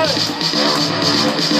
got it.